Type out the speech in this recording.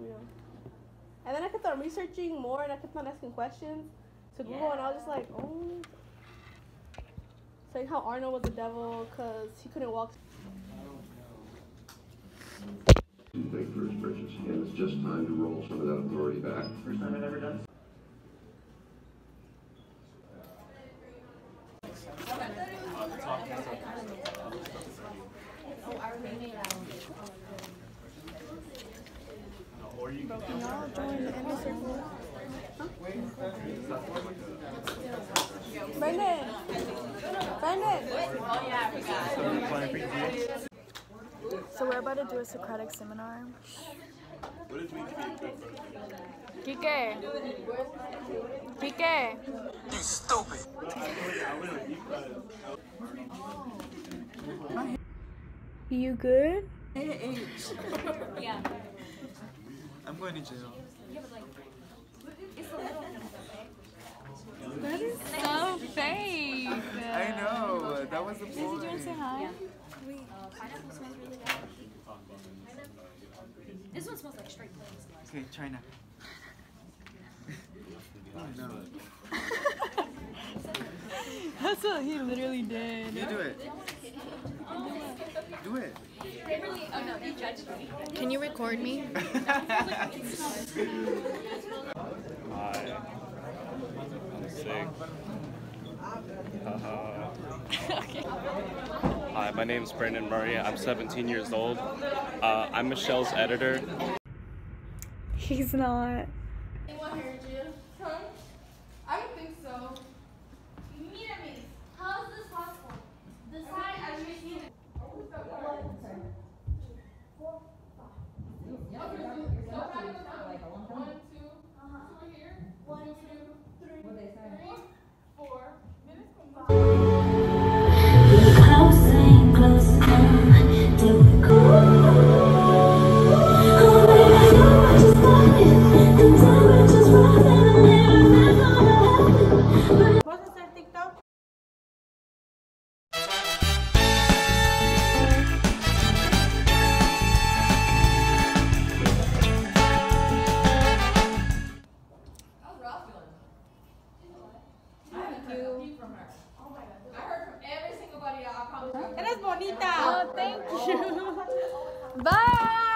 not real. And then I kept on researching more and I kept on asking questions to Google and I was just like, oh. Saying how Arnold was the devil because he couldn't walk. Too big for his britches, and it's just time to roll some of that authority back. First time I've ever done. Y'all join the inner circle. Brandon! Brandon! So we're about to do a Socratic seminar. Kike. Kike. You stupid! You good? I'm going to jail. That is so fake. I know. That was the Daisy, do you want to say point. hi? Pineapple smells really bad. This one smells like straight plain. Okay, China. oh no. That's what he literally did. You do it. Do it. They really, no, you judged me. Can you record me? Hi. I'm sick. Haha. Hi, my name's Brandon Murray. I'm 17 years old. Uh, I'm Michelle's editor. He's not. Bye.